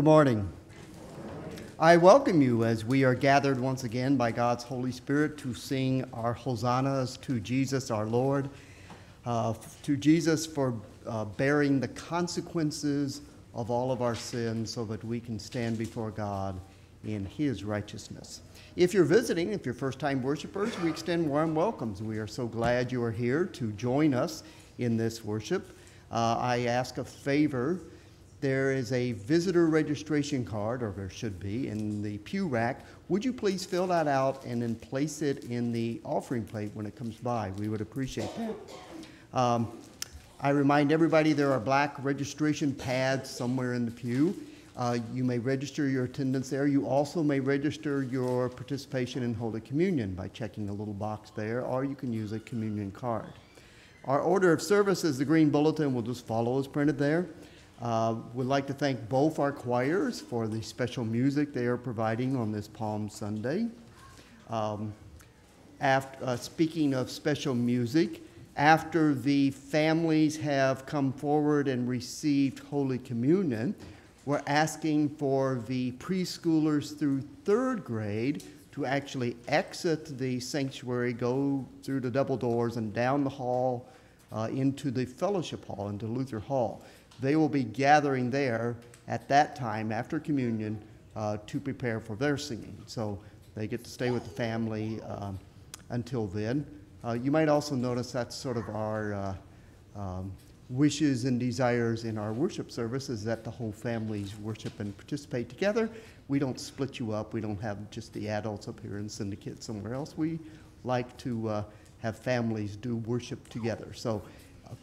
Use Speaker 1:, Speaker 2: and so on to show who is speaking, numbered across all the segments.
Speaker 1: Good morning. I welcome you as we are gathered once again by God's Holy Spirit to sing our hosannas to Jesus our Lord, uh, to Jesus for uh, bearing the consequences of all of our sins so that we can stand before God in His righteousness. If you're visiting, if you're first time worshipers, we extend warm welcomes. We are so glad you are here to join us in this worship. Uh, I ask a favor there is a visitor registration card, or there should be, in the pew rack. Would you please fill that out and then place it in the offering plate when it comes by? We would appreciate that. Um, I remind everybody there are black registration pads somewhere in the pew. Uh, you may register your attendance there. You also may register your participation in Holy Communion by checking a little box there, or you can use a communion card. Our order of service is the green bulletin. We'll just follow as printed there. Uh, would like to thank both our choirs for the special music they are providing on this Palm Sunday. Um, after, uh, speaking of special music, after the families have come forward and received Holy Communion, we're asking for the preschoolers through third grade to actually exit the sanctuary, go through the double doors and down the hall uh, into the fellowship hall, into Luther Hall they will be gathering there at that time after communion uh, to prepare for their singing. So they get to stay with the family um, until then. Uh, you might also notice that's sort of our uh, um, wishes and desires in our worship service is that the whole families worship and participate together. We don't split you up. We don't have just the adults up here and send the kids somewhere else. We like to uh, have families do worship together. So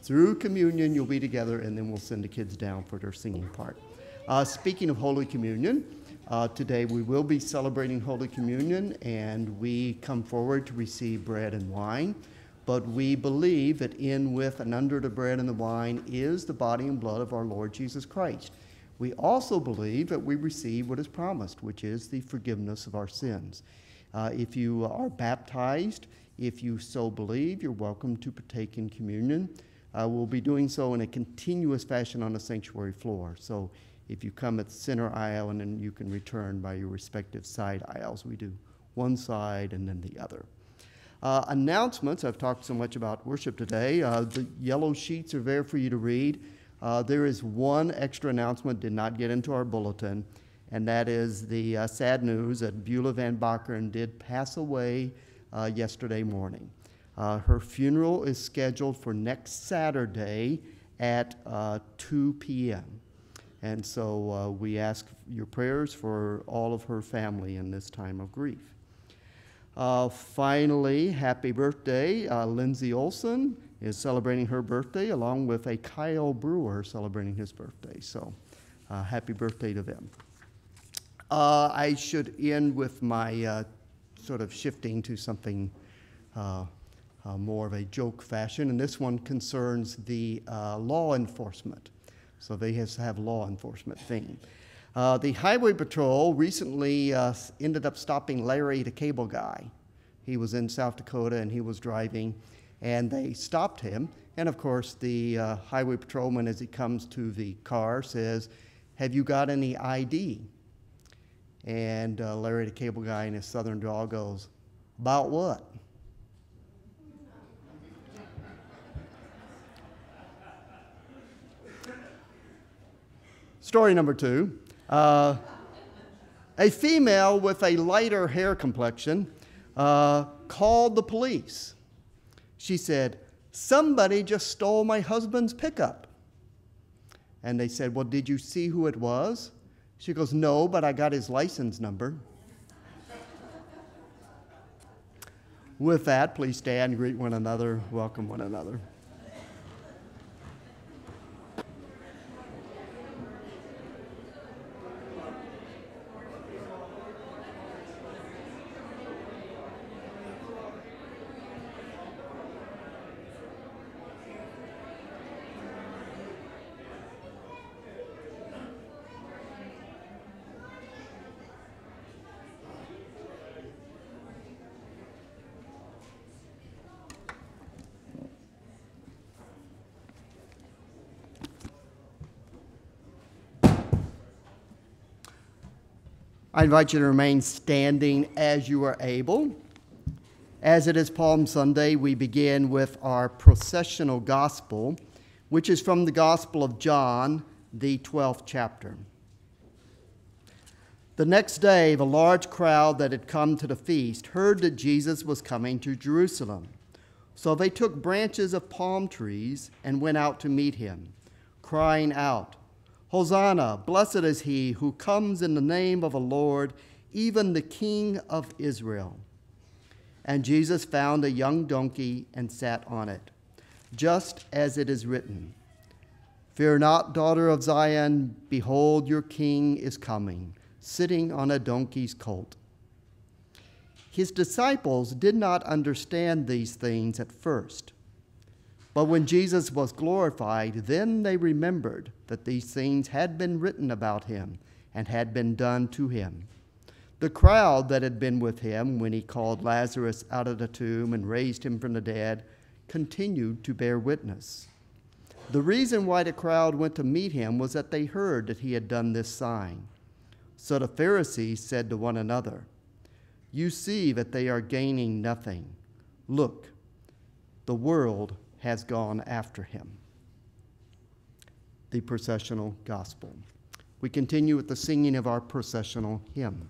Speaker 1: through communion, you'll be together, and then we'll send the kids down for their singing part. Uh, speaking of Holy Communion, uh, today we will be celebrating Holy Communion, and we come forward to receive bread and wine. But we believe that in, with, and under the bread and the wine is the body and blood of our Lord Jesus Christ. We also believe that we receive what is promised, which is the forgiveness of our sins. Uh, if you are baptized, if you so believe, you're welcome to partake in communion. Uh, we'll be doing so in a continuous fashion on the sanctuary floor. So if you come at the center aisle and then you can return by your respective side aisles, we do one side and then the other. Uh, announcements, I've talked so much about worship today. Uh, the yellow sheets are there for you to read. Uh, there is one extra announcement, did not get into our bulletin, and that is the uh, sad news that Beulah Van Bakkeren did pass away uh, yesterday morning. Uh, her funeral is scheduled for next Saturday at uh, 2 p.m. And so uh, we ask your prayers for all of her family in this time of grief. Uh, finally, happy birthday. Uh, Lindsay Olson is celebrating her birthday along with a Kyle Brewer celebrating his birthday. So uh, happy birthday to them. I should end with my sort of shifting to something uh, more of a joke fashion, and this one concerns the uh, law enforcement. So they have to have law enforcement theme. Uh, the Highway Patrol recently uh, ended up stopping Larry the cable guy. He was in South Dakota and he was driving, and they stopped him. And of course, the uh, highway patrolman, as he comes to the car, says, Have you got any ID? And uh, Larry the cable guy in his southern drawl goes, About what? Story number two. Uh, a female with a lighter hair complexion uh, called the police. She said, Somebody just stole my husband's pickup. And they said, Well, did you see who it was? She goes, No, but I got his license number. With that, please stand, greet one another, welcome one another. I invite you to remain standing as you are able. As it is Palm Sunday, we begin with our processional gospel, which is from the Gospel of John, the 12th chapter. The next day, the large crowd that had come to the feast heard that Jesus was coming to Jerusalem. So they took branches of palm trees and went out to meet him, crying out, Hosanna, blessed is he who comes in the name of the Lord, even the King of Israel. And Jesus found a young donkey and sat on it, just as it is written Fear not, daughter of Zion, behold, your king is coming, sitting on a donkey's colt. His disciples did not understand these things at first. But when Jesus was glorified, then they remembered that these things had been written about him and had been done to him. The crowd that had been with him when he called Lazarus out of the tomb and raised him from the dead continued to bear witness. The reason why the crowd went to meet him was that they heard that he had done this sign. So the Pharisees said to one another, You see that they are gaining nothing. Look, the world has gone after him. The processional gospel. We continue with the singing of our processional hymn.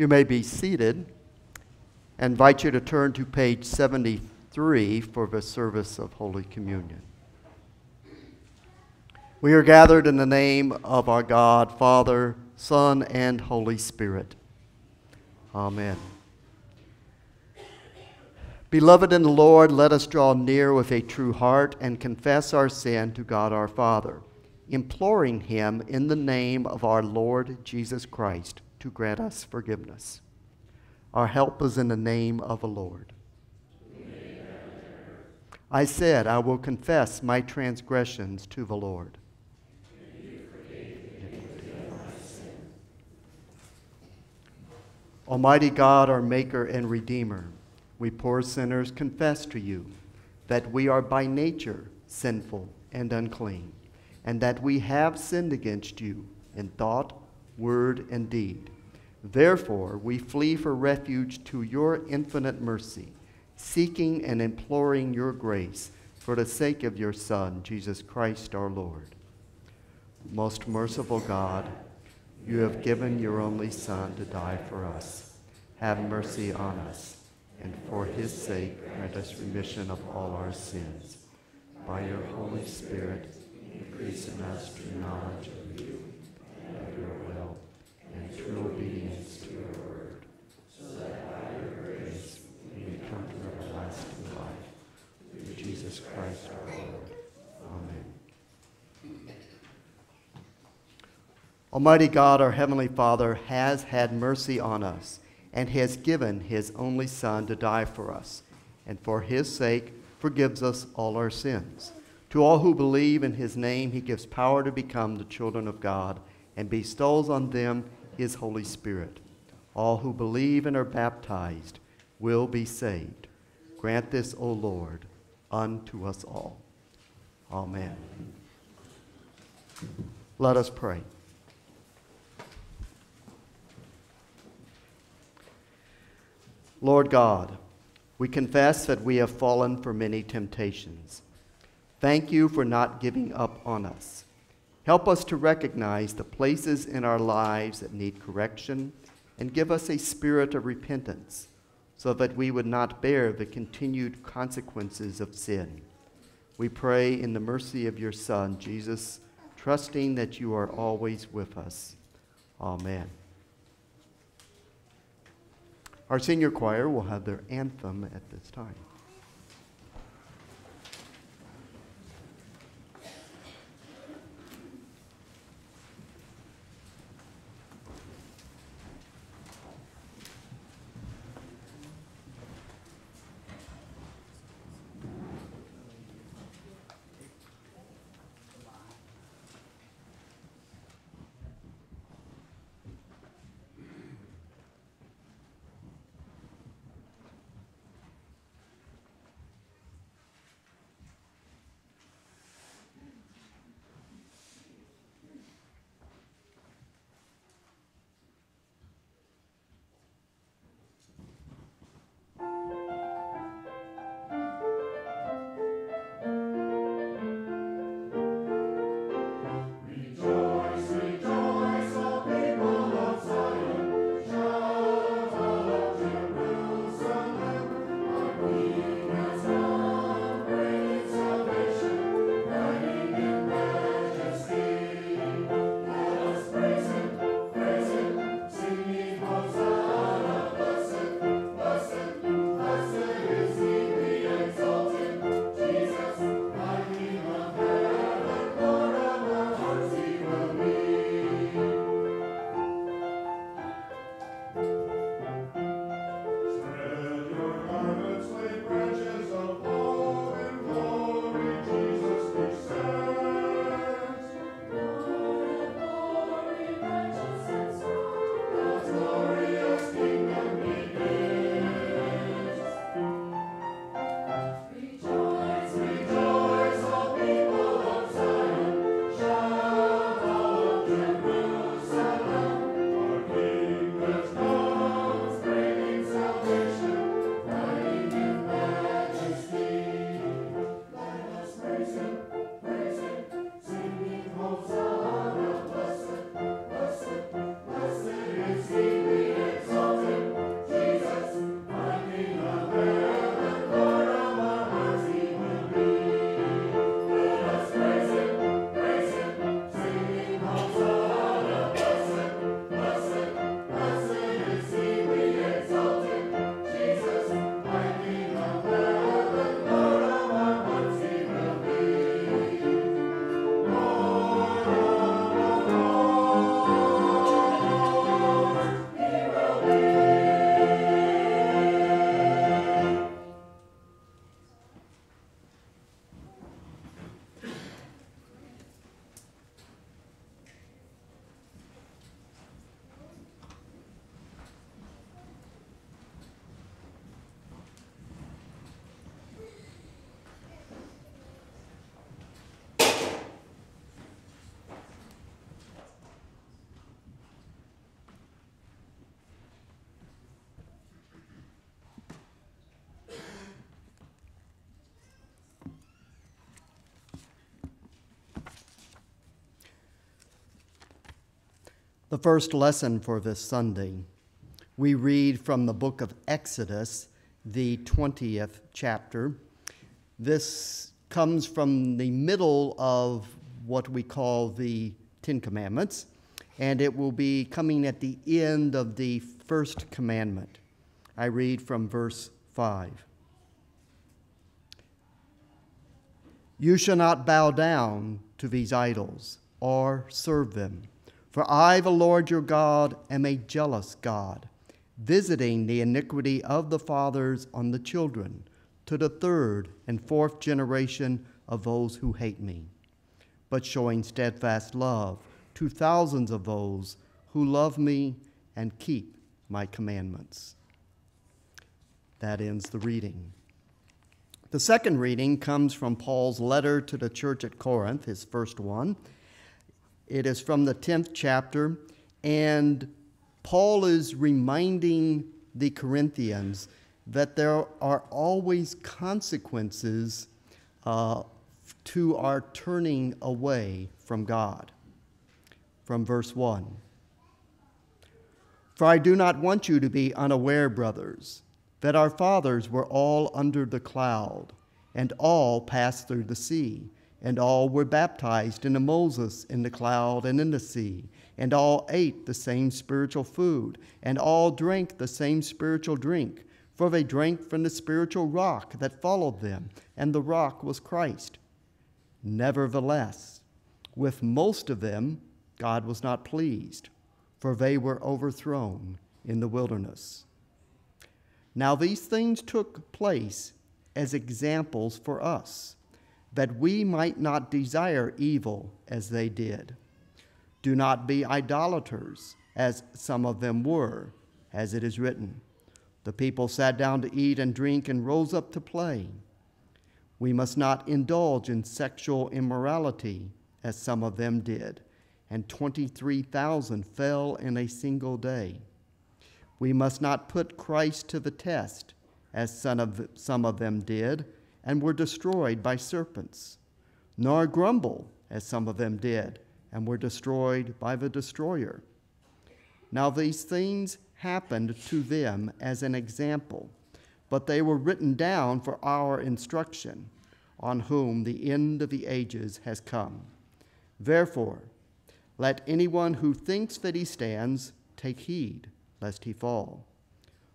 Speaker 1: You may be seated. I invite you to turn to page 73 for the service of Holy Communion. We are gathered in the name of our God, Father, Son, and Holy Spirit. Amen. Beloved in the Lord, let us draw near with a true heart and confess our sin to God our Father, imploring Him in the name of our Lord Jesus Christ to grant us forgiveness. Our help is in the name of the Lord. I said, I will confess my transgressions to the Lord. Almighty God, our Maker and Redeemer, we poor sinners confess to you that we are by nature sinful and unclean, and that we have sinned against you in thought, word, and deed. Therefore, we flee for refuge to your infinite mercy, seeking and imploring your grace for the sake of your Son, Jesus Christ our Lord. Most merciful God, you have given your only Son to die for us. Have mercy on us, and for his sake grant us remission of all our sins. By your Holy Spirit, increase in us true knowledge of you and of your will, and obedience to your word, so that by your grace we may come to everlasting life. Through Jesus Christ our Lord. Amen. Almighty God, our Heavenly Father, has had mercy on us and has given his only Son to die for us, and for his sake forgives us all our sins. To all who believe in his name, he gives power to become the children of God and bestows on them his Holy Spirit. All who believe and are baptized will be saved. Grant this, O Lord, unto us all. Amen. Let us pray. Lord God, we confess that we have fallen for many temptations. Thank you for not giving up on us. Help us to recognize the places in our lives that need correction and give us a spirit of repentance so that we would not bear the continued consequences of sin. We pray in the mercy of your Son, Jesus, trusting that you are always with us. Amen. Our senior choir will have their anthem at this time. The first lesson for this Sunday, we read from the book of Exodus, the 20th chapter. This comes from the middle of what we call the Ten Commandments, and it will be coming at the end of the first commandment. I read from verse 5. You shall not bow down to these idols or serve them. For I, the Lord your God, am a jealous God, visiting the iniquity of the fathers on the children, to the third and fourth generation of those who hate me, but showing steadfast love to thousands of those who love me and keep my commandments. That ends the reading. The second reading comes from Paul's letter to the church at Corinth, his first one. It is from the 10th chapter, and Paul is reminding the Corinthians that there are always consequences uh, to our turning away from God. From verse 1 For I do not want you to be unaware, brothers, that our fathers were all under the cloud, and all passed through the sea and all were baptized into Moses in the cloud and in the sea, and all ate the same spiritual food, and all drank the same spiritual drink, for they drank from the spiritual rock that followed them, and the rock was Christ. Nevertheless, with most of them God was not pleased, for they were overthrown in the wilderness. Now these things took place as examples for us that we might not desire evil as they did. Do not be idolaters, as some of them were, as it is written. The people sat down to eat and drink and rose up to play. We must not indulge in sexual immorality, as some of them did, and 23,000 fell in a single day. We must not put Christ to the test, as some of them did and were destroyed by serpents, nor grumble, as some of them did, and were destroyed by the destroyer. Now these things happened to them as an example, but they were written down for our instruction, on whom the end of the ages has come. Therefore, let anyone who thinks that he stands take heed lest he fall.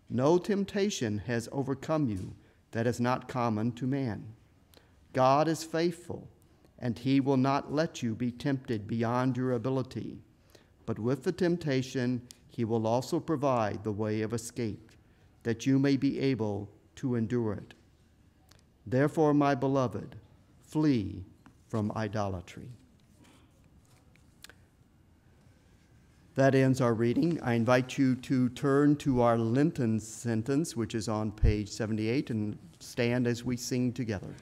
Speaker 1: No temptation has overcome you that is not common to man. God is faithful, and he will not let you be tempted beyond your ability. But with the temptation, he will also provide the way of escape, that you may be able to endure it. Therefore, my beloved, flee from idolatry. That ends our reading. I invite you to turn to our Lenten sentence, which is on page 78, and stand as we sing together.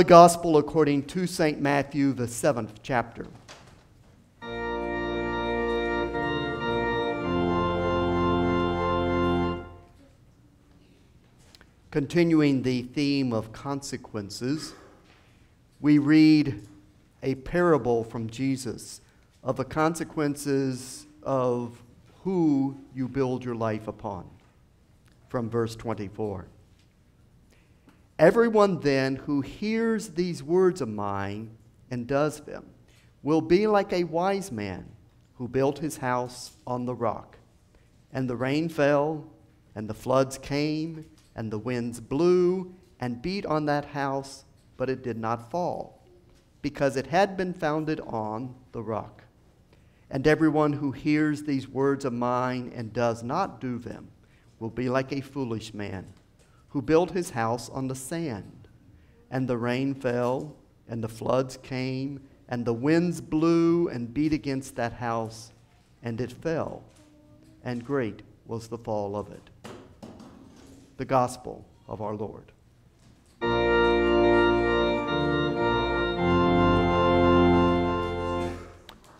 Speaker 1: Holy Gospel according to St. Matthew, the seventh chapter. Continuing the theme of consequences, we read a parable from Jesus of the consequences of who you build your life upon. From verse 24. Everyone then who hears these words of mine and does them will be like a wise man who built his house on the rock. And the rain fell, and the floods came, and the winds blew and beat on that house, but it did not fall, because it had been founded on the rock. And everyone who hears these words of mine and does not do them will be like a foolish man who built his house on the sand. And the rain fell, and the floods came, and the winds blew and beat against that house, and it fell. And great was the fall of it. The Gospel of our Lord.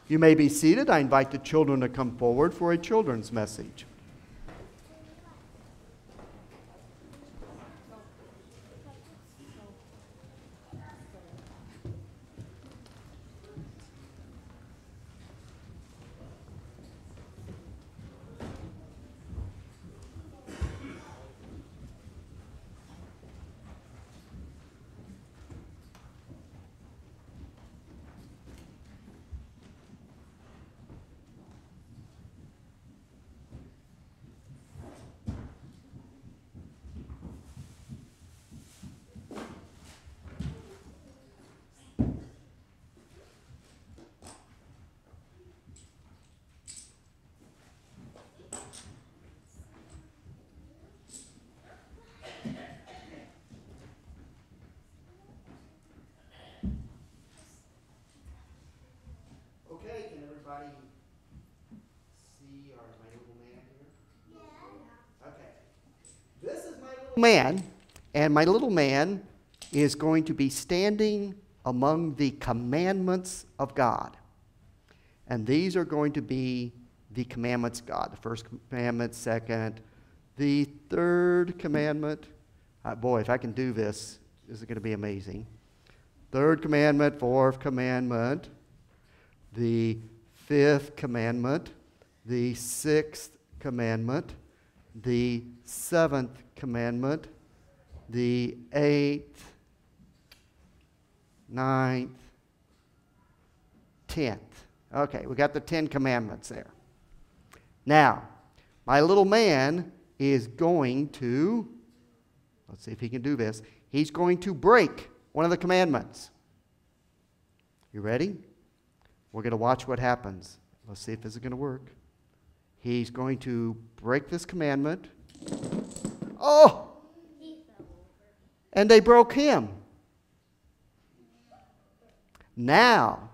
Speaker 1: You may be seated. I invite the children to come forward for a children's message. Man, and my little man is going to be standing among the commandments of God. And these are going to be the commandments of God. The first commandment, second, the third commandment. Uh, boy, if I can do this, this is going to be amazing. Third commandment, fourth commandment, the fifth commandment, the sixth commandment, the seventh commandment, the eighth, ninth, tenth. Okay, we got the Ten Commandments there. Now, my little man is going to, let's see if he can do this, he's going to break one of the commandments. You ready? We're going to watch what happens. Let's see if this is going to work. He's going to break this commandment. Oh! And they broke him. Now,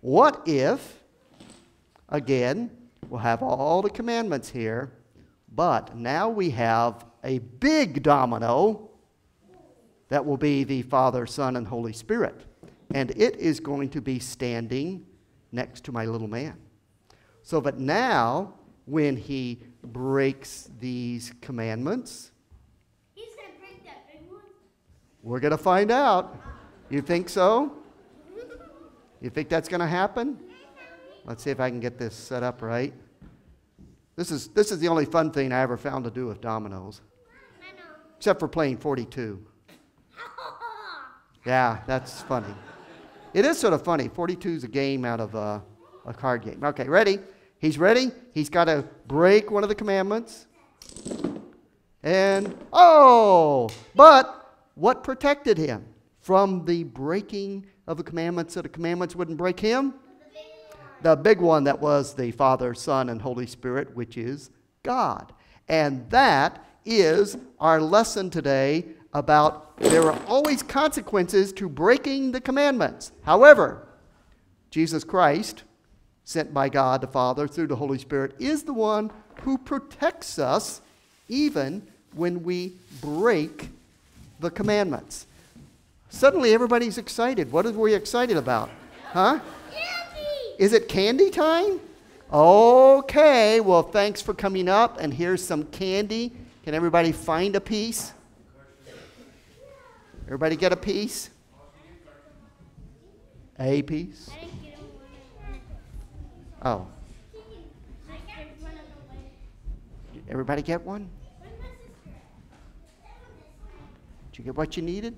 Speaker 1: what if, again, we'll have all the commandments here, but now we have a big domino that will be the Father, Son, and Holy Spirit. And it is going to be standing next to my little man. So that now, when he breaks these commandments,
Speaker 2: He's gonna break that big one.
Speaker 1: we're going to find out. You think so? You think that's going to happen? Let's see if I can get this set up right. This is, this is the only fun thing I ever found to do with dominoes, except for playing 42. Yeah, that's funny. It is sort of funny. 42 is a game out of uh, a card game. Okay, ready? He's ready. He's got to break one of the commandments. And, oh, but what protected him from the breaking of the commandments so the commandments wouldn't break him? The big one that was the Father, Son, and Holy Spirit, which is God. And that is our lesson today about there are always consequences to breaking the commandments. However, Jesus Christ, sent by God the Father through the Holy Spirit, is the one who protects us even when we break the commandments. Suddenly, everybody's excited. What are we excited about? Huh?
Speaker 2: Candy!
Speaker 1: Is it candy time? Okay, well, thanks for coming up. And here's some candy. Can everybody find a piece? Everybody get a piece? A piece?
Speaker 2: I didn't get him one.
Speaker 1: Oh, everybody get one? Did you get what you needed?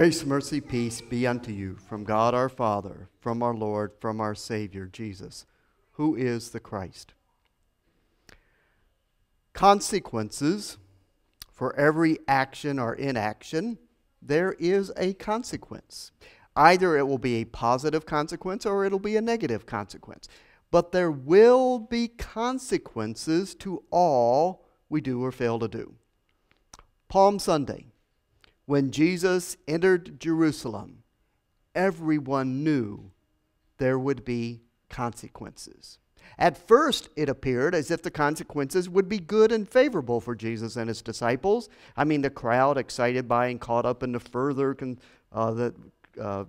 Speaker 1: Grace, mercy, peace be unto you from God our Father, from our Lord, from our Savior Jesus, who is the Christ. Consequences for every action or inaction, there is a consequence. Either it will be a positive consequence or it'll be a negative consequence. But there will be consequences to all we do or fail to do. Palm Sunday, when Jesus entered Jerusalem, everyone knew there would be consequences. At first, it appeared as if the consequences would be good and favorable for Jesus and his disciples. I mean, the crowd, excited by and caught up in the further uh, that uh,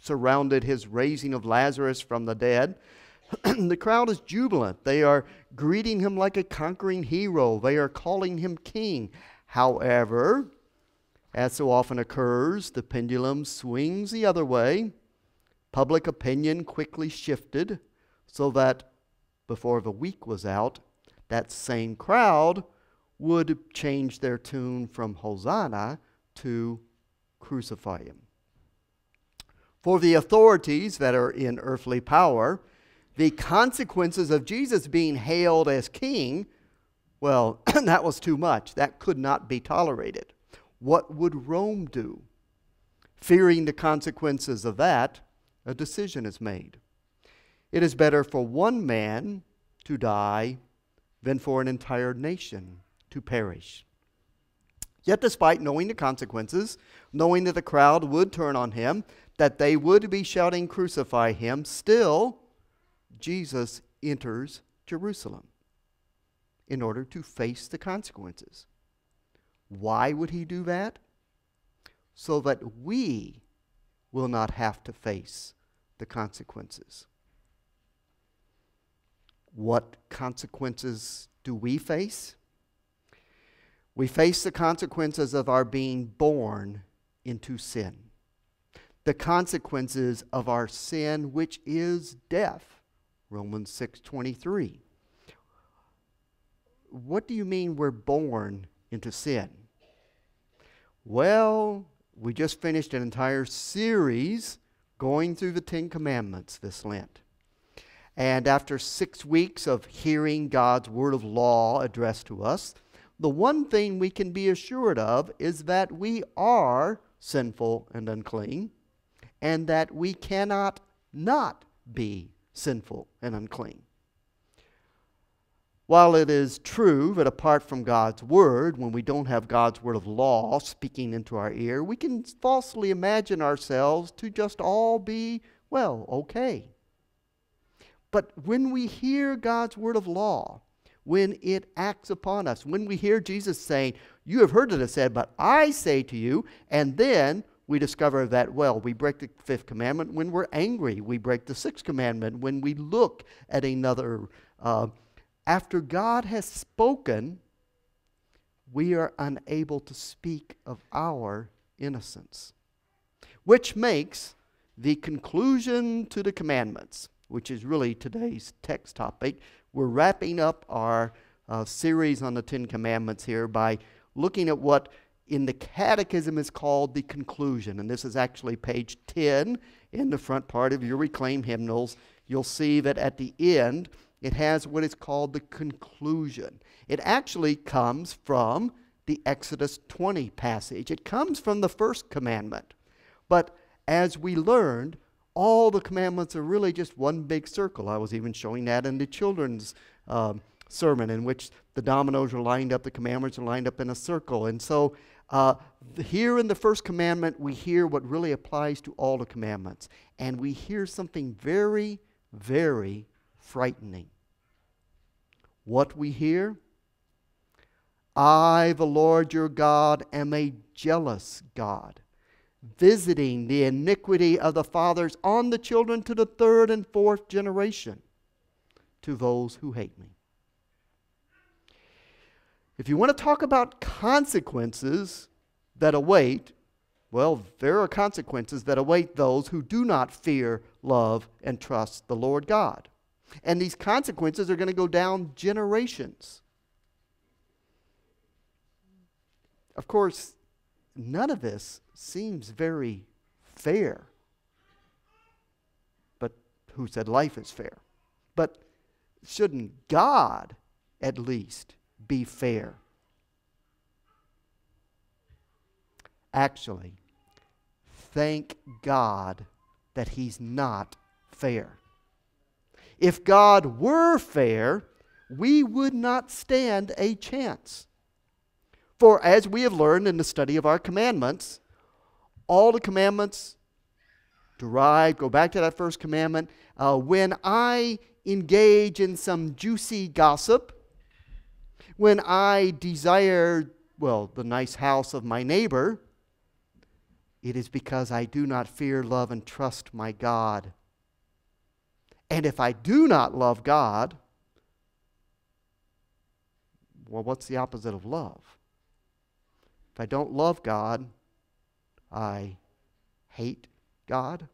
Speaker 1: surrounded his raising of Lazarus from the dead. the crowd is jubilant. They are greeting him like a conquering hero. They are calling him king. However, as so often occurs, the pendulum swings the other way. Public opinion quickly shifted so that before the week was out, that same crowd would change their tune from Hosanna to crucify him. For the authorities that are in earthly power, the consequences of Jesus being hailed as king, well, that was too much. That could not be tolerated. What would Rome do? Fearing the consequences of that, a decision is made. It is better for one man to die than for an entire nation to perish. Yet, despite knowing the consequences, knowing that the crowd would turn on him, that they would be shouting, Crucify him, still, Jesus enters Jerusalem in order to face the consequences. Why would he do that? So that we will not have to face the consequences. What consequences do we face? We face the consequences of our being born into sin. The consequences of our sin which is death. Romans 6:23. What do you mean we're born into sin? Well, we just finished an entire series going through the 10 commandments this Lent. And after six weeks of hearing God's word of law addressed to us, the one thing we can be assured of is that we are sinful and unclean, and that we cannot not be sinful and unclean. While it is true that apart from God's word, when we don't have God's word of law speaking into our ear, we can falsely imagine ourselves to just all be, well, okay. But when we hear God's word of law, when it acts upon us, when we hear Jesus saying, You have heard it said, but I say to you, and then we discover that, well, we break the fifth commandment when we're angry. We break the sixth commandment when we look at another. Uh, after God has spoken, we are unable to speak of our innocence, which makes the conclusion to the commandments which is really today's text topic. We're wrapping up our uh, series on the Ten Commandments here by looking at what in the Catechism is called the conclusion. And this is actually page 10 in the front part of your reclaim hymnals. You'll see that at the end, it has what is called the conclusion. It actually comes from the Exodus 20 passage, it comes from the first commandment. But as we learned, all the commandments are really just one big circle. I was even showing that in the children's um, sermon, in which the dominoes are lined up, the commandments are lined up in a circle. And so uh, here in the first commandment, we hear what really applies to all the commandments. And we hear something very, very frightening. What we hear? I, the Lord your God, am a jealous God visiting the iniquity of the fathers on the children to the third and fourth generation to those who hate me. If you want to talk about consequences that await, well, there are consequences that await those who do not fear, love, and trust the Lord God. And these consequences are going to go down generations. Of course, none of this seems very fair. But who said life is fair? But shouldn't God at least be fair? Actually, thank God that He's not fair. If God were fair, we would not stand a chance. For as we have learned in the study of our commandments, all the commandments derive, go back to that first commandment. Uh, when I engage in some juicy gossip, when I desire, well, the nice house of my neighbor, it is because I do not fear, love, and trust my God. And if I do not love God, well, what's the opposite of love? If I don't love God, I hate God.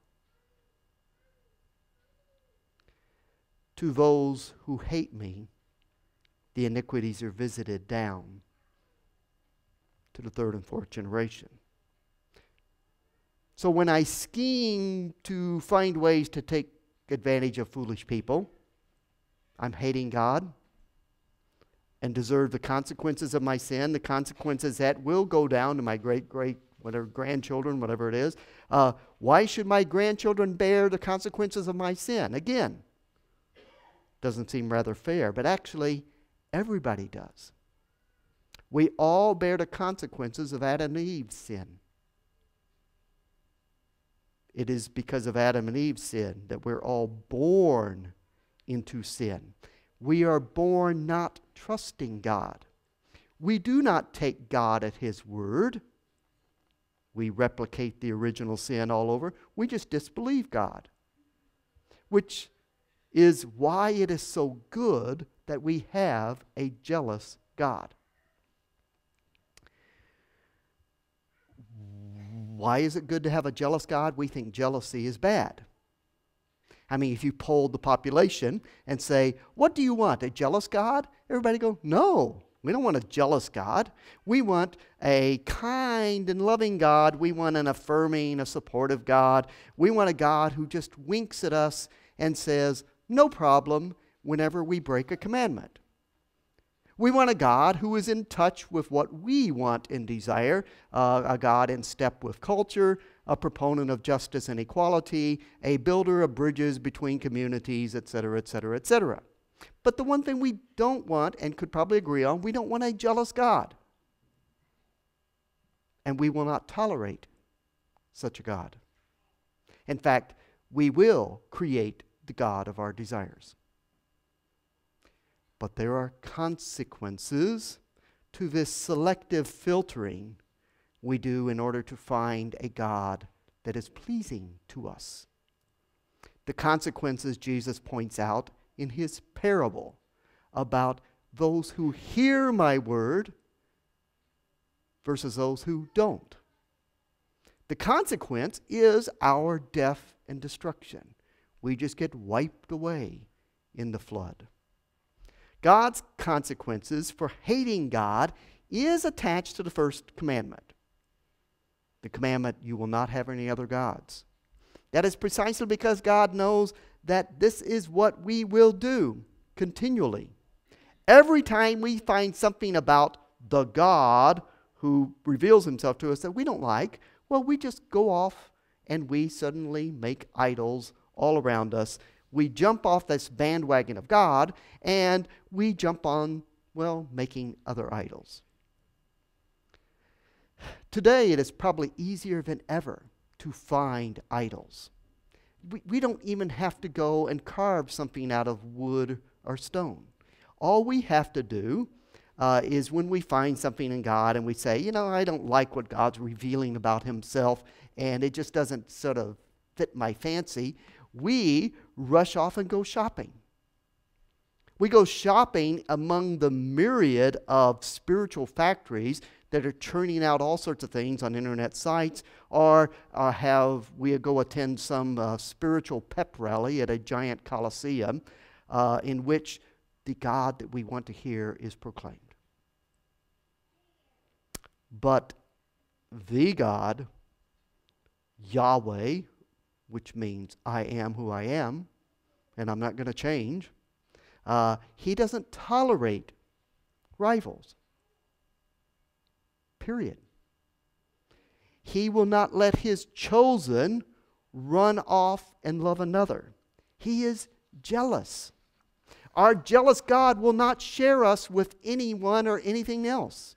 Speaker 1: To those who hate me, the iniquities are visited down to the third and fourth generation. So when I scheme to find ways to take advantage of foolish people, I'm hating God and deserve the consequences of my sin, the consequences that will go down to my great great whatever grandchildren, whatever it is. Uh, why should my grandchildren bear the consequences of my sin? Again, doesn't seem rather fair, but actually, everybody does. We all bear the consequences of Adam and Eve's sin. It is because of Adam and Eve's sin that we're all born into sin. We are born not trusting God. We do not take God at His word. We replicate the original sin all over. We just disbelieve God, which is why it is so good that we have a jealous God. Why is it good to have a jealous God? We think jealousy is bad. I mean, if you polled the population and say, What do you want? A jealous God? Everybody go, No, we don't want a jealous God. We want a kind and loving God. We want an affirming, a supportive God. We want a God who just winks at us and says, No problem, whenever we break a commandment. We want a God who is in touch with what we want and desire, uh, a God in step with culture, a proponent of justice and equality, a builder of bridges between communities, etc., etc., etc. But the one thing we don't want and could probably agree on, we don't want a jealous God. And we will not tolerate such a God. In fact, we will create the God of our desires. But there are consequences to this selective filtering we do in order to find a God that is pleasing to us. The consequences Jesus points out in his parable about those who hear my word versus those who don't. The consequence is our death and destruction. We just get wiped away in the flood. God's consequences for hating God is attached to the first commandment. The commandment, you will not have any other gods. That is precisely because God knows that this is what we will do continually. Every time we find something about the God who reveals himself to us that we don't like, well, we just go off and we suddenly make idols all around us we jump off this bandwagon of God and we jump on, well, making other idols. Today, it is probably easier than ever to find idols. We, we don't even have to go and carve something out of wood or stone. All we have to do uh, is when we find something in God and we say, you know, I don't like what God's revealing about Himself, and it just doesn't sort of fit my fancy, we rush off and go shopping. We go shopping among the myriad of spiritual factories that are churning out all sorts of things on internet sites, or uh, have we go attend some uh, spiritual pep rally at a giant coliseum uh, in which the God that we want to hear is proclaimed. But the God Yahweh, which means I am who I am, and I'm not going to change. Uh, he doesn't tolerate rivals. Period. He will not let his chosen run off and love another. He is jealous. Our jealous God will not share us with anyone or anything else.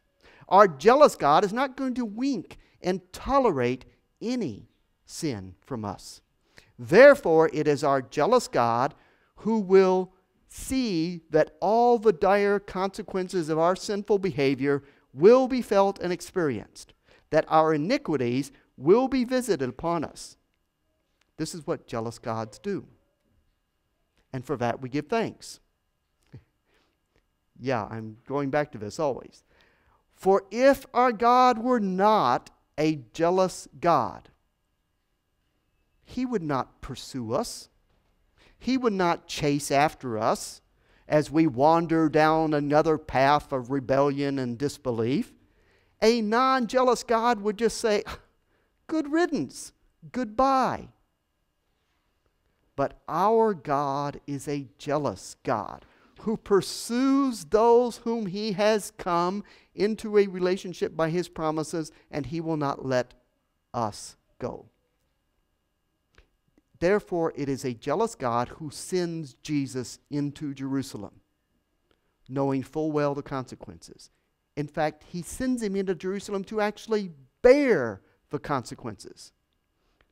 Speaker 1: Our jealous God is not going to wink and tolerate any sin from us. Therefore, it is our jealous God who will see that all the dire consequences of our sinful behavior will be felt and experienced, that our iniquities will be visited upon us. This is what jealous gods do. And for that we give thanks. yeah, I'm going back to this always. For if our God were not a jealous God, he would not pursue us. He would not chase after us as we wander down another path of rebellion and disbelief. A non jealous God would just say, Good riddance, goodbye. But our God is a jealous God who pursues those whom he has come into a relationship by his promises, and he will not let us go. Therefore, it is a jealous God who sends Jesus into Jerusalem, knowing full well the consequences. In fact, he sends him into Jerusalem to actually bear the consequences.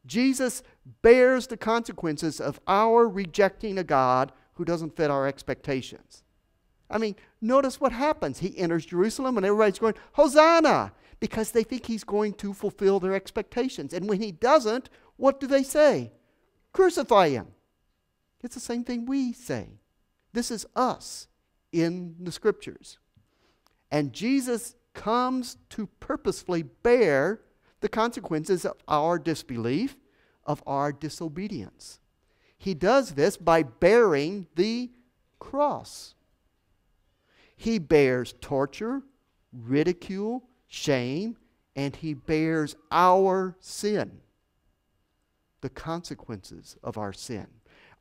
Speaker 1: Jesus bears the consequences of our rejecting a God who doesn't fit our expectations. I mean, notice what happens. He enters Jerusalem and everybody's going, Hosanna! Because they think he's going to fulfill their expectations. And when he doesn't, what do they say? Crucify him. It's the same thing we say. This is us in the scriptures. And Jesus comes to purposefully bear the consequences of our disbelief, of our disobedience. He does this by bearing the cross. He bears torture, ridicule, shame, and he bears our sin the consequences of our sin.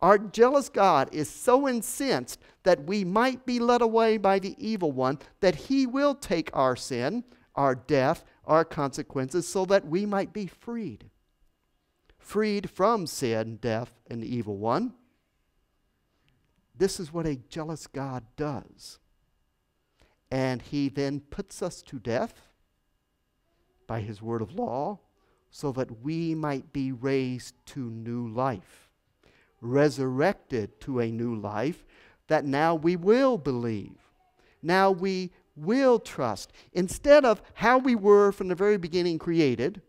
Speaker 1: Our jealous God is so incensed that we might be led away by the evil one that he will take our sin, our death, our consequences, so that we might be freed. Freed from sin, death, and the evil one. This is what a jealous God does. And he then puts us to death by his word of law so that we might be raised to new life, resurrected to a new life that now we will believe. Now we will trust. Instead of how we were from the very beginning created,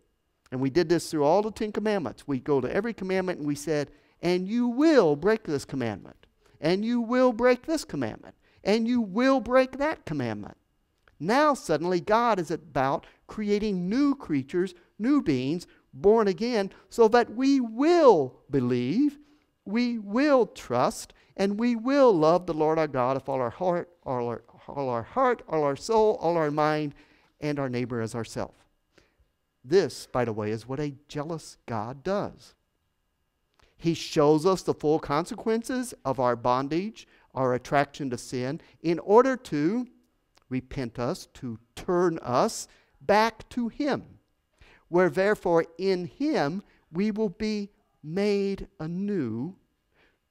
Speaker 1: and we did this through all the Ten Commandments, we go to every commandment and we said, and you will break this commandment, and you will break this commandment, and you will break that commandment. Now, suddenly, God is about creating new creatures new beings, born again, so that we will believe, we will trust, and we will love the Lord our God with all our heart, all our, all our heart, all our soul, all our mind, and our neighbor as ourselves. This, by the way, is what a jealous God does. He shows us the full consequences of our bondage, our attraction to sin, in order to repent us, to turn us back to Him where therefore in him we will be made anew,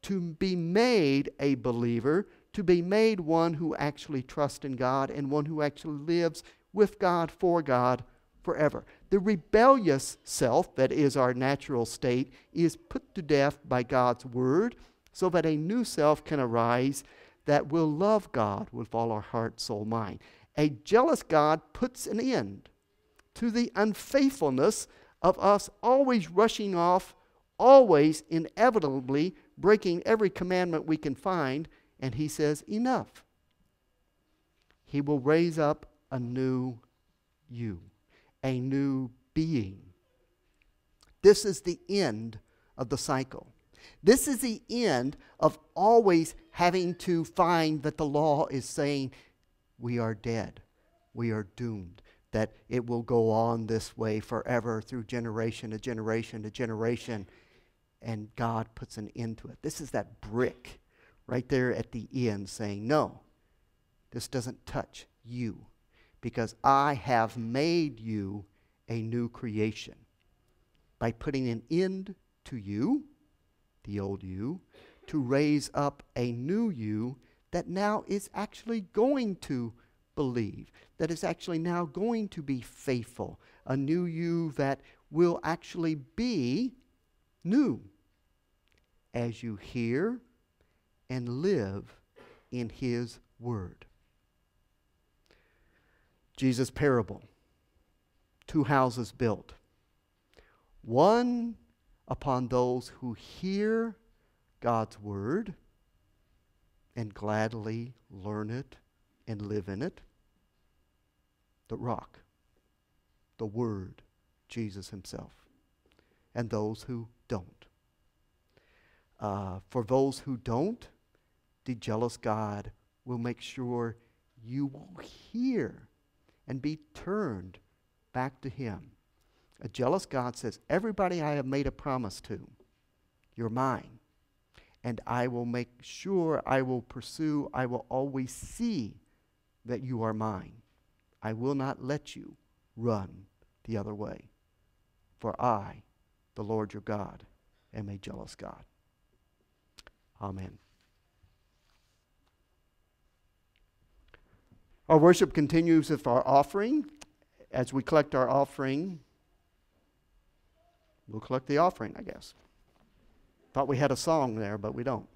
Speaker 1: to be made a believer, to be made one who actually trusts in God and one who actually lives with God, for God, forever. The rebellious self, that is our natural state, is put to death by God's word so that a new self can arise that will love God with all our heart, soul, mind. A jealous God puts an end to the unfaithfulness of us always rushing off, always inevitably breaking every commandment we can find. And he says, Enough. He will raise up a new you, a new being. This is the end of the cycle. This is the end of always having to find that the law is saying, we are dead, we are doomed. That it will go on this way forever through generation to generation to generation. And God puts an end to it. This is that brick right there at the end saying, No, this doesn't touch you because I have made you a new creation by putting an end to you, the old you, to raise up a new you that now is actually going to believe, that is actually now going to be faithful, a new you that will actually be new as you hear and live in His Word. Jesus' parable two houses built one upon those who hear God's Word and gladly learn it and live in it. The rock, the Word, Jesus Himself, and those who don't. Uh, for those who don't, the jealous God will make sure you will hear and be turned back to Him. A jealous God says, Everybody I have made a promise to, you're mine. And I will make sure I will pursue, I will always see that you are mine. I will not let you run the other way. For I, the Lord your God, am a jealous God. Amen. Our worship continues with our offering. As we collect our offering, we'll collect the offering, I guess. Thought we had a song there, but we don't.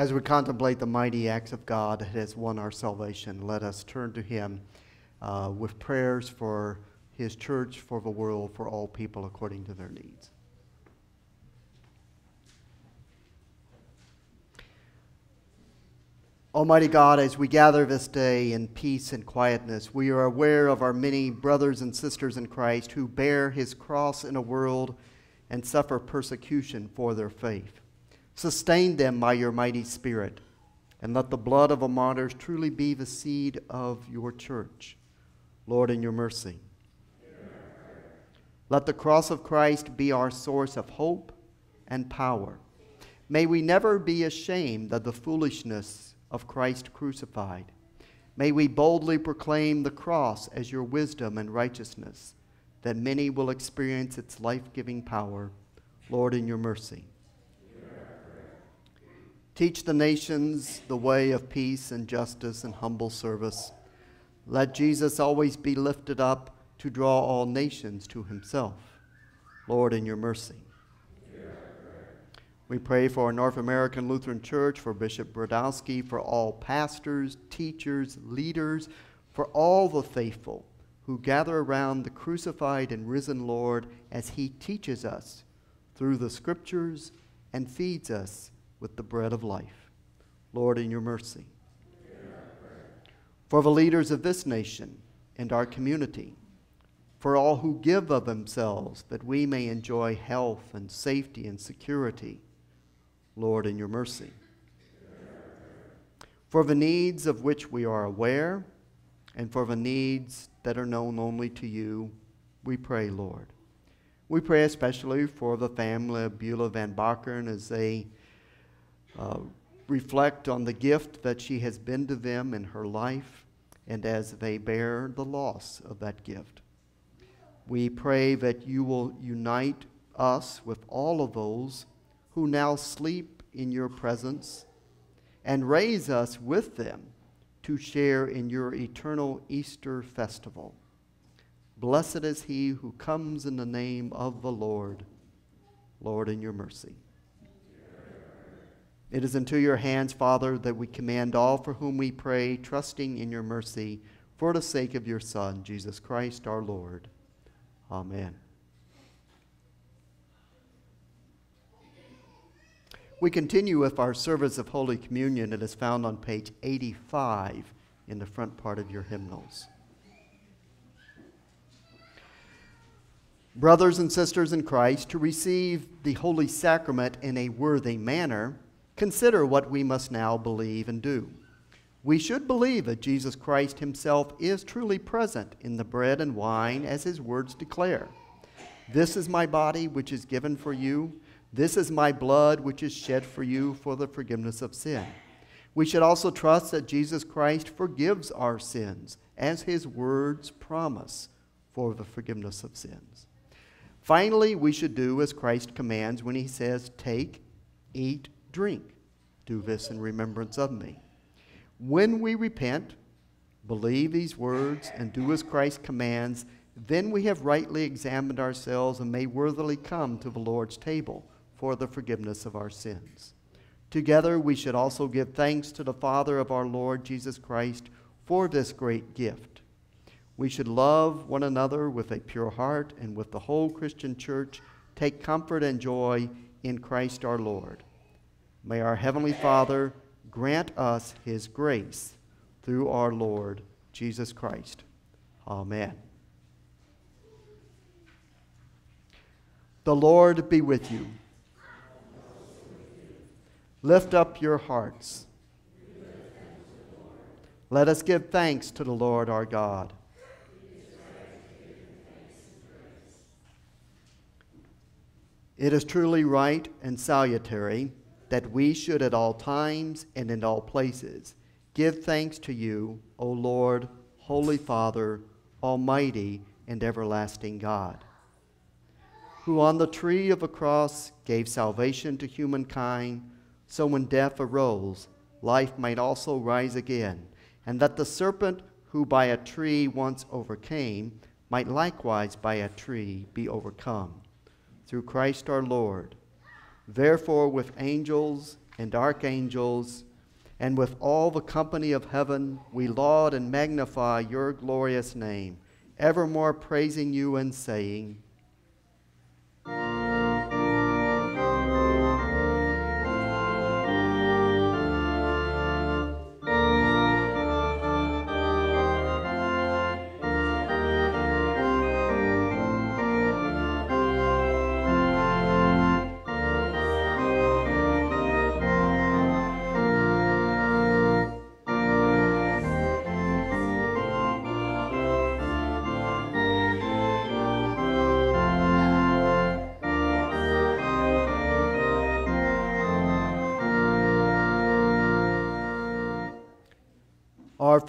Speaker 1: As we contemplate the mighty acts of God that has won our salvation, let us turn to Him uh, with prayers for His church, for the world, for all people according to their needs. Almighty God, as we gather this day in peace and quietness, we are aware of our many brothers and sisters in Christ who bear His cross in a world and suffer persecution for their faith. Sustain them by your mighty Spirit, and let the blood of the martyrs truly be the seed of your church. Lord, in your mercy. Let the cross of Christ be our source of hope and power. May we never be ashamed of the foolishness of Christ crucified. May we boldly proclaim the cross as your wisdom and righteousness, that many will experience its life giving power. Lord, in your mercy. Teach the nations the way of peace and justice and humble service. Let Jesus always be lifted up to draw all nations to himself. Lord, in your mercy. We pray for our North American Lutheran Church, for Bishop Bradosky, for all pastors, teachers, leaders, for all the faithful who gather around the crucified and risen Lord as he teaches us through the scriptures and feeds us with the bread of life. Lord, in your mercy. For the leaders of this nation and our community, for all who give of themselves that we may enjoy health and safety and security, Lord, in your mercy. For the needs of which we are aware and for the needs that are known only to you, we pray, Lord. We pray especially for the family of Beulah Van Bakern as they uh, reflect on the gift that she has been to them in her life and as they bear the loss of that gift. We pray that you will unite us with all of those who now sleep in your presence and raise us with them to share in your eternal Easter festival. Blessed is he who comes in the name of the Lord. Lord, in your mercy. It is into your hands, Father, that we command all for whom we pray, trusting in your mercy, for the sake of your Son, Jesus Christ our Lord. Amen. We continue with our service of Holy Communion. It is found on page 85 in the front part of your hymnals. Brothers and sisters in Christ, to receive the Holy Sacrament in a worthy manner, consider what we must now believe and do. We should believe that Jesus Christ Himself is truly present in the bread and wine as His words declare. This is my body, which is given for you. This is my blood, which is shed for you for the forgiveness of sin. We should also trust that Jesus Christ forgives our sins, as his words promise for the forgiveness of sins. Finally, we should do as Christ commands when he says, Take, eat, drink. Do this in remembrance of me. When we repent, believe these words, and do as Christ commands, then we have rightly examined ourselves and may worthily come to the Lord's table for the forgiveness of our sins. Together, we should also give thanks to the Father of our Lord Jesus Christ for this great gift. We should love one another with a pure heart and with the whole Christian church take comfort and joy in Christ our Lord. May our Heavenly Father grant us His grace through our Lord Jesus Christ. Amen. The Lord be with you. Lift up your hearts. Let us give thanks to the Lord our God. It is truly right and salutary that we should at all times and in all places give thanks to you, O Lord, Holy Father, Almighty and everlasting God, who on the tree of a cross gave salvation to humankind so when death arose, life might also rise again, and that the serpent who by a tree once overcame might likewise by a tree be overcome. Through Christ our Lord. Therefore, with angels and archangels, and with all the company of heaven, we laud and magnify your glorious name, evermore praising you and saying,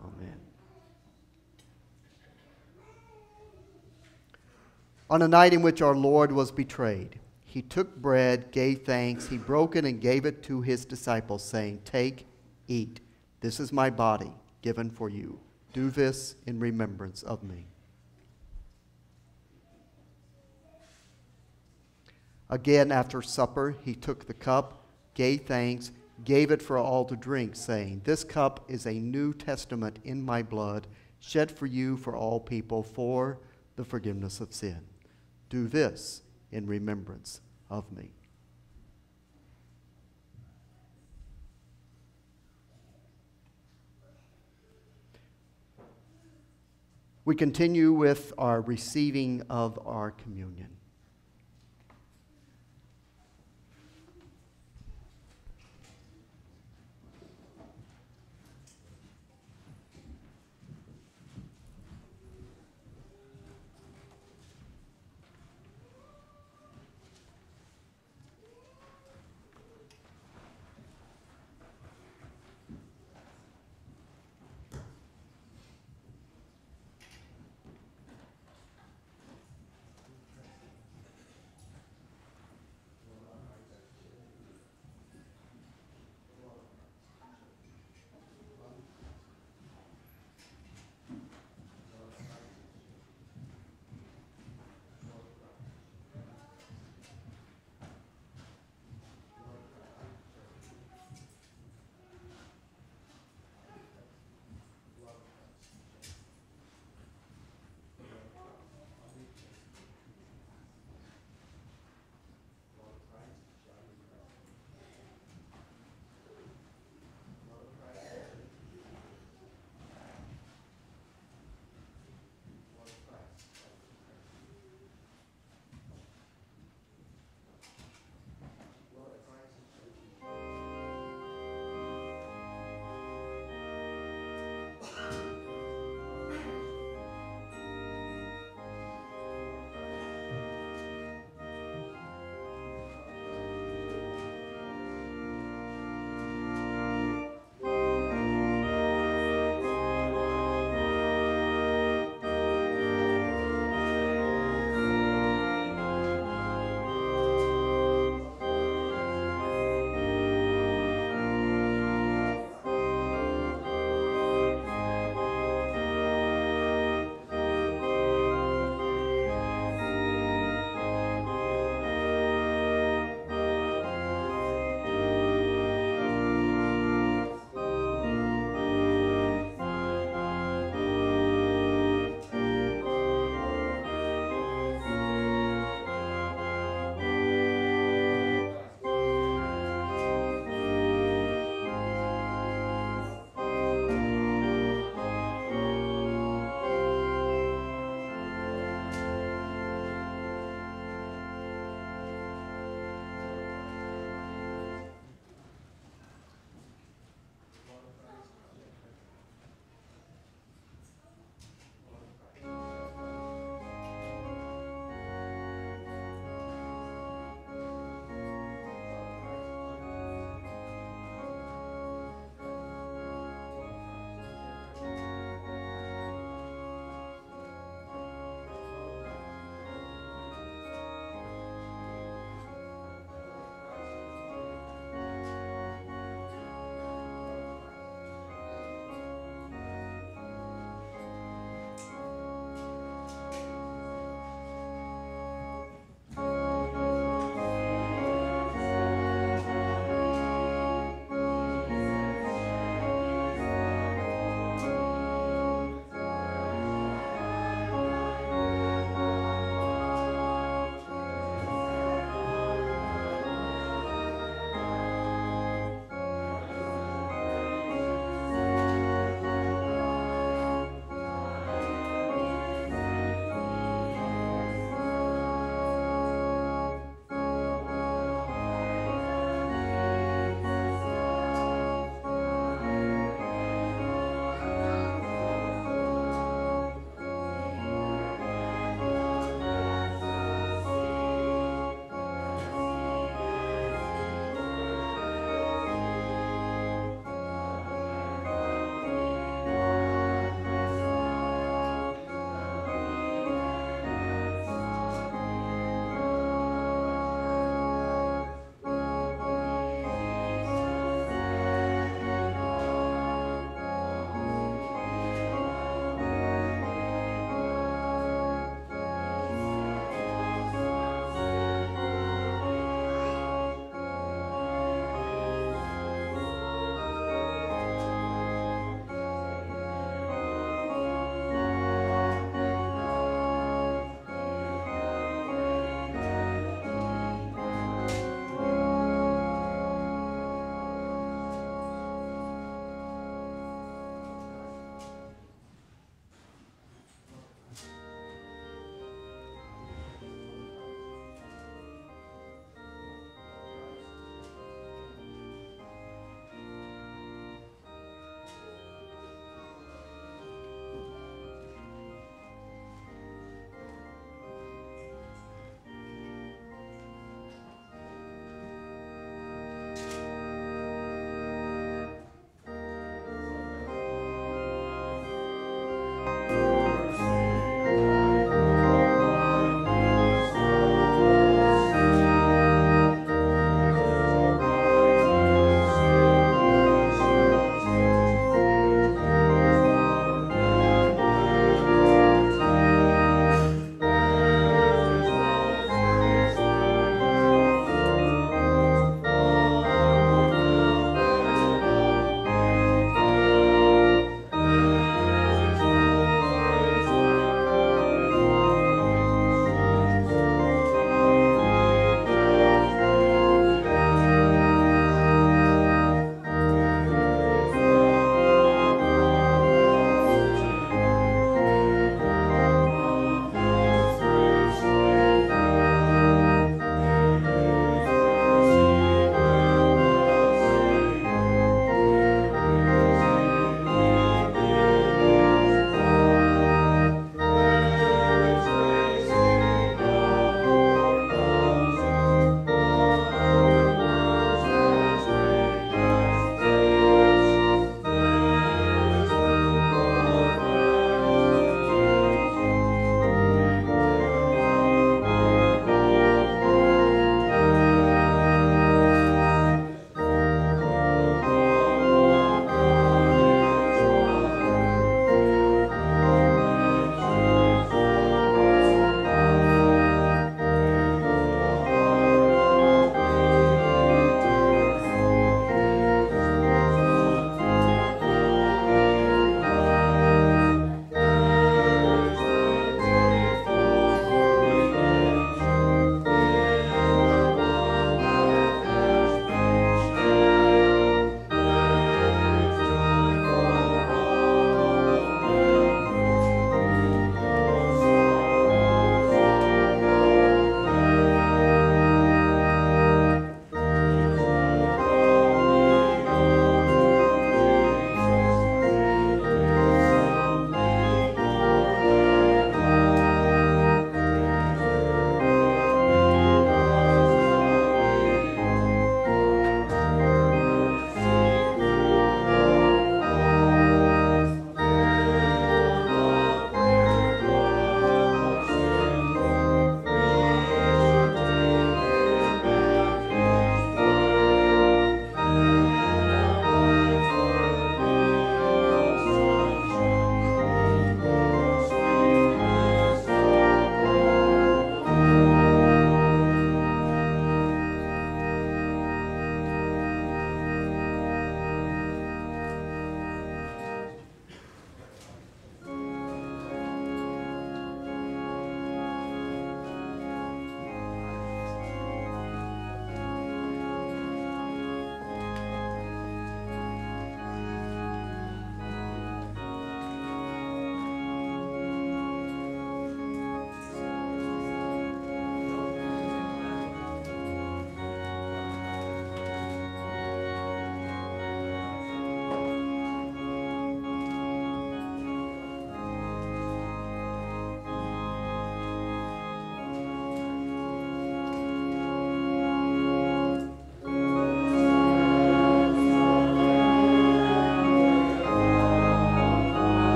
Speaker 1: Amen. On a night in which our Lord was betrayed, he took bread, gave thanks, he broke it, and gave it to his disciples, saying, Take, eat. This is my body given for you. Do this in remembrance of me. Again, after supper, he took the cup, gave thanks, gave it for all to drink, saying, This cup is a new testament in my blood, shed for you for all people for the forgiveness of sin. Do this in remembrance of me. We continue with our receiving of our communion.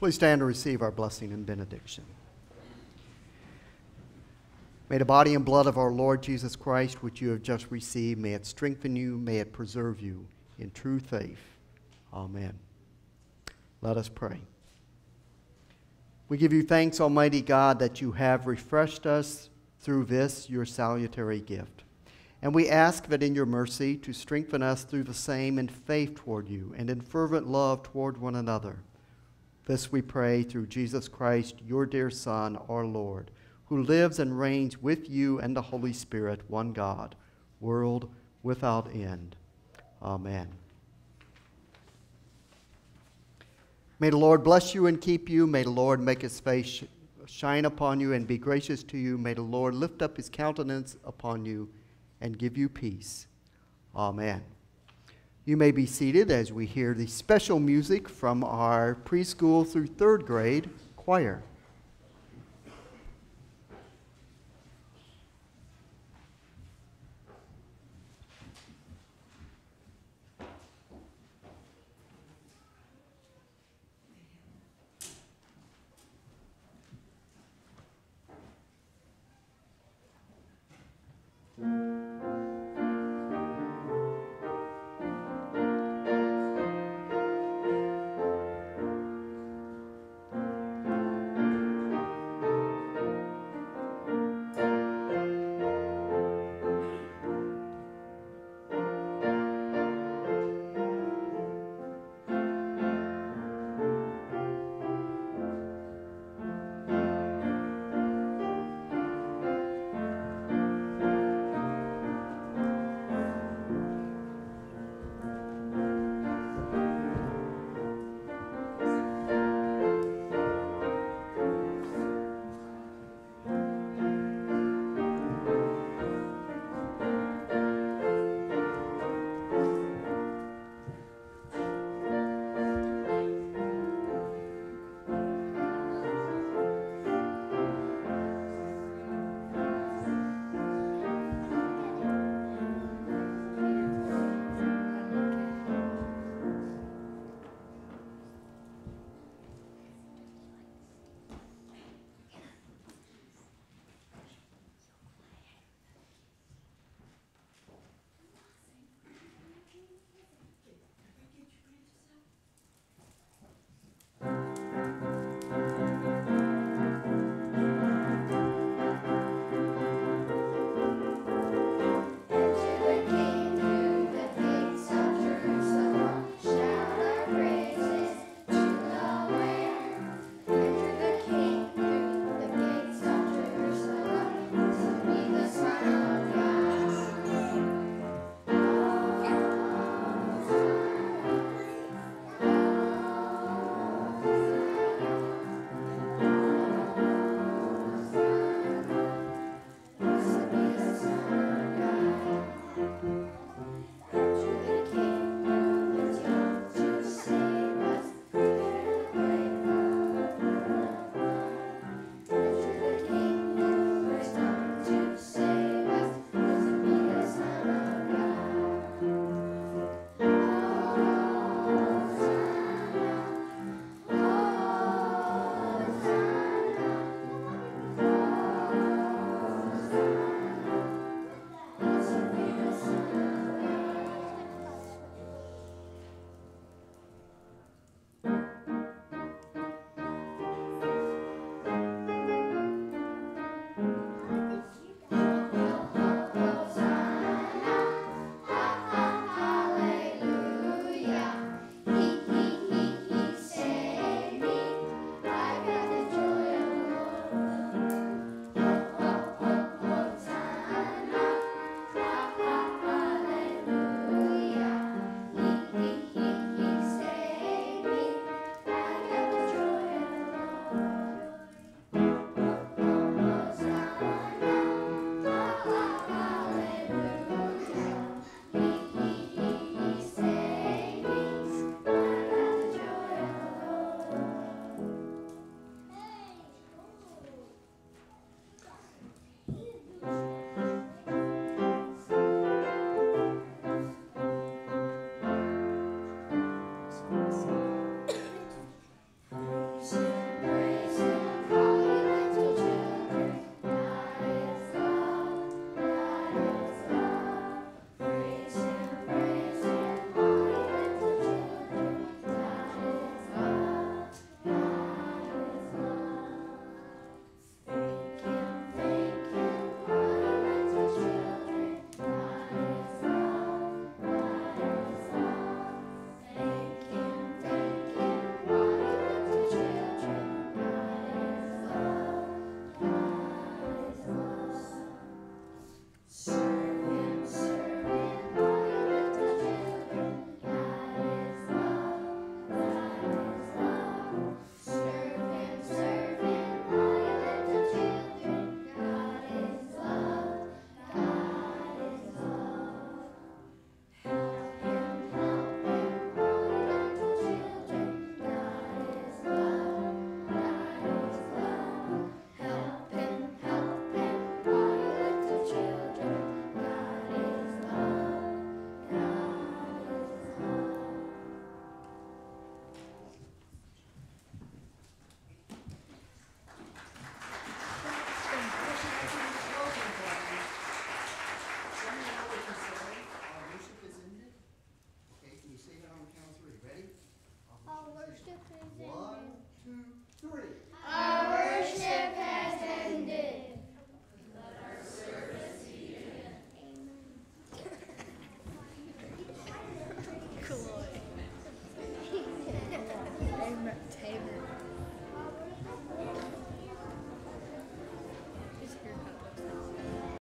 Speaker 1: Please stand to receive our blessing and benediction. May the body and blood of our Lord Jesus Christ, which you have just received, may it strengthen you, may it preserve you in true faith. Amen. Let us pray. We give you thanks, Almighty God, that you have refreshed us through this, your salutary gift. And we ask that in your mercy to strengthen us through the same in faith toward you and in fervent love toward one another. This we pray through Jesus Christ, your dear Son, our Lord, who lives and reigns with you and the Holy Spirit, one God, world without end. Amen. May the Lord bless you and keep you. May the Lord make his face shine upon you and be gracious to you. May the Lord lift up his countenance upon you and give you peace. Amen. You may be seated as we hear the special music from our preschool through third grade choir.